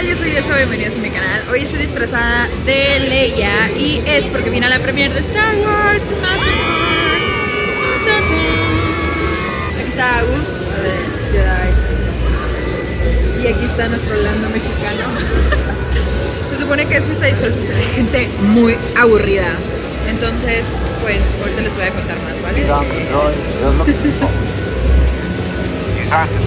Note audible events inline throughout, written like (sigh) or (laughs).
tal? Yo soy Esa, bienvenidos a mi canal. Hoy estoy disfrazada de Leia y es porque viene a la premiere de Star Wars Mastercard. Aquí está Agus de Jedi. Y aquí está nuestro Lando mexicano. (laughs) Se supone que es fiesta de disfraces, pero hay gente muy aburrida. Entonces, pues ahorita les voy a contar más, ¿vale? These aren't the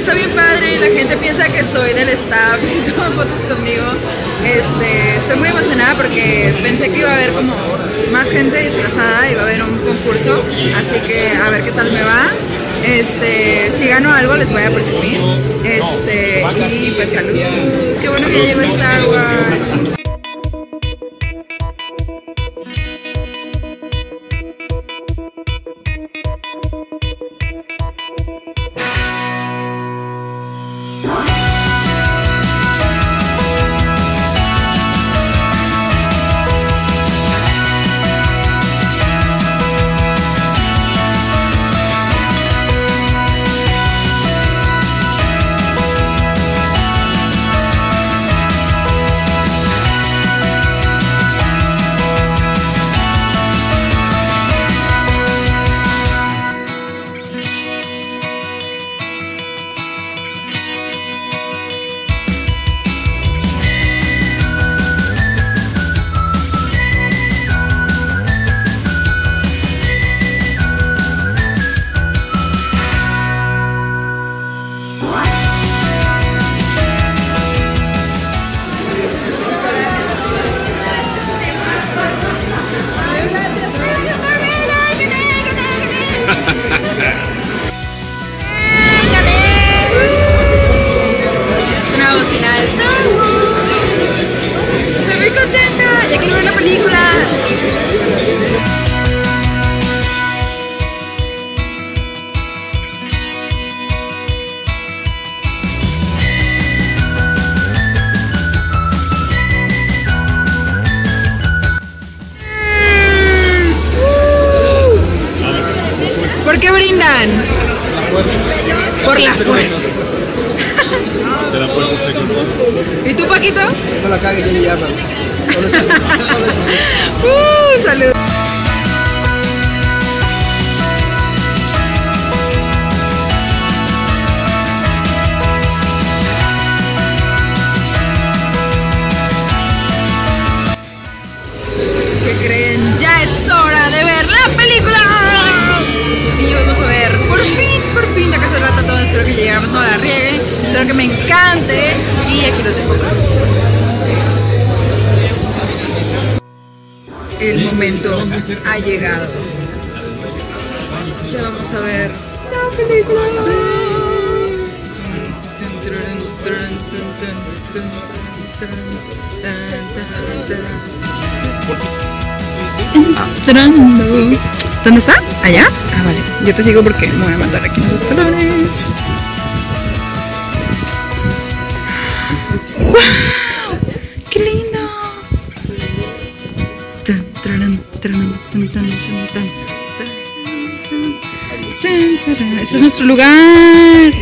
está bien padre, la gente piensa que soy del staff y (laughs) se toman fotos conmigo. Este, estoy muy emocionada porque pensé que iba a haber como más gente disfrazada, iba a haber un concurso, así que a ver qué tal me va. Este, si gano algo les voy a presumir. Este, y pues salud. Qué bueno que ya llegó Star Wars. Wars. Estoy muy contenta, ya quiero ver la película. ¿Por qué brindan? Por la fuerza. De la fuerza estoy con nosotros. ¿Y tú, Paquito? No la cague J.J. Abrams. ¡Uh! ¡Salud! ¿Qué creen? Ya es hora de ver la película. Trata todo. Espero que llegáramos, no la riegue. Espero que me encante. Y aquí los dejo. El momento ha llegado. Ya vamos a ver la película. Entrando. ¿Dónde está? ¿Allá? Ah, vale. Yo te sigo porque me voy a mandar aquí los escalones. ¡Wow! ¡Qué lindo! Este es nuestro lugar.